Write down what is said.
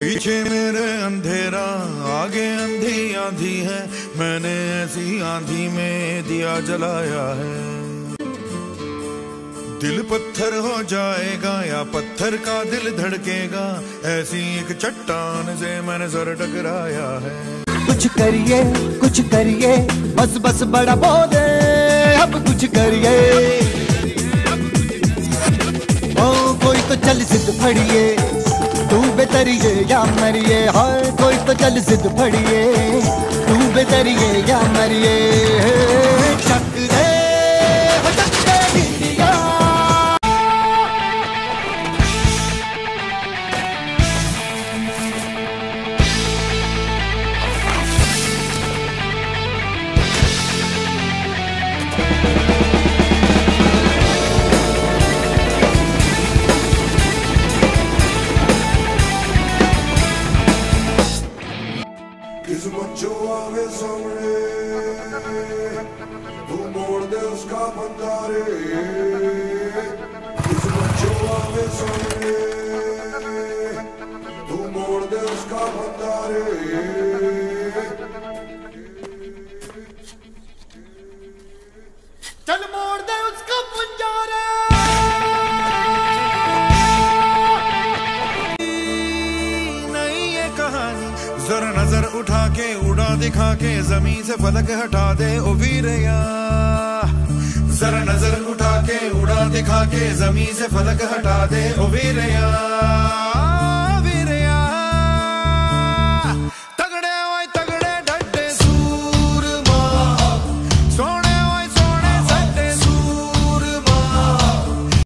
पीछे मेरे अंधेरा, आगे अंधी आंधी है। मैंने ऐसी आंधी में दिया जलाया है। दिल पत्थर हो जाएगा या पत्थर का दिल धड़केगा, ऐसी एक चट्टान से मैंने सर टकराया है। कुछ करिए कुछ करिए, बस बस बड़ा बोले अब कुछ करिए। ओ, कोई तो चल सिद्ध फड़िए। बेतरिए या मरिए हर कोई तो चल सिद्ध फड़िए। तू बेतरिए या मरिए। किस्मत आवे सामने तू मोड़ दे उसका बंदा रे किस्मत आवे सामने तू मोड़ दे उसका बंदा रे जरा नज़र उठा के, उड़ा दिखा के, ज़मीन से फलक हटा दे, ओ वीरया। जरा नज़र उठा के, उड़ा दिखा के, ज़मीन से फलक हटा दे, ओ वीरया।